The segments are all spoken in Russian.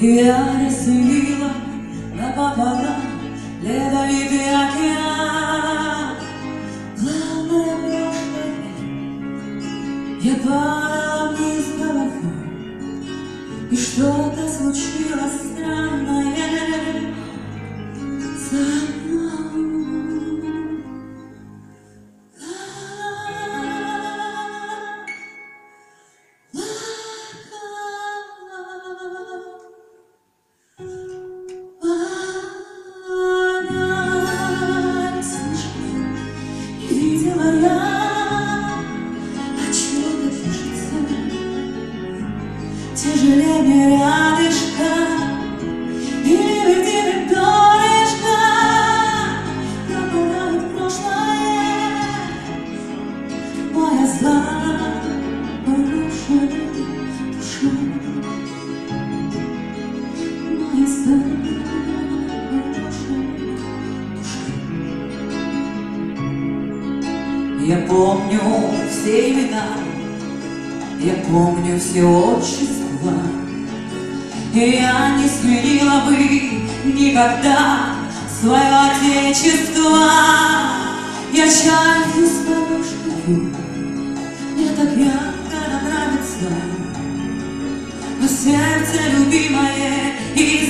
Я разделила напополам Ледовитый океан. Главное прошлое Я падала вниз головой И что-то случилось странное Тяжелее рядышком Или где-то дорожка. Пропадает прошлое. Моя зла порушена душа Моя зла порушена Я помню все имена, я помню все отчества, И я не сменила бы никогда свое отечество. Я чаю с подушкой, мне так ярко нравится, Но сердце любимое из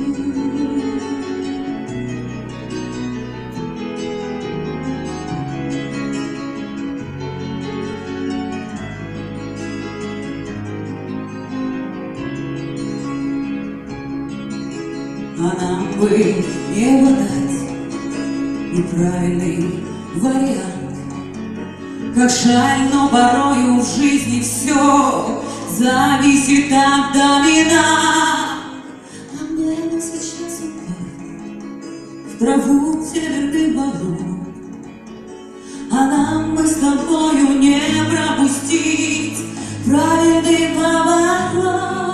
А нам бы не дать неправильный вариант. Как жаль, но порою в жизни все зависит от домина. А мне сейчас упасть в траву северных болот. А нам бы с тобою не пропустить правильный поворот.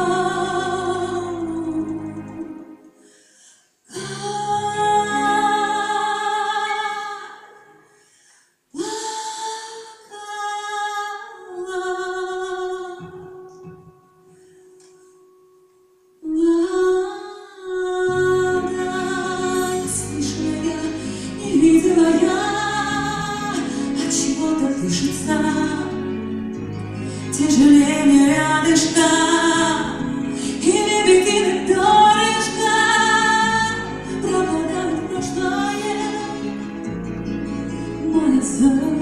answer